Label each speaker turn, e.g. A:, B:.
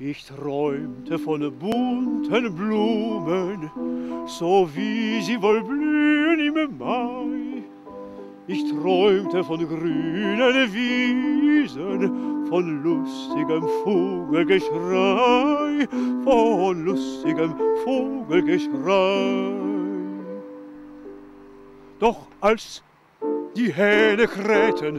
A: Ich träumte von bunten Blumen, so wie sie wohl blühen im Mai. Ich träumte von grünen Wiesen, von lustigem Vogelgeschrei, von lustigem Vogelgeschrei. Doch als die Hähne krähten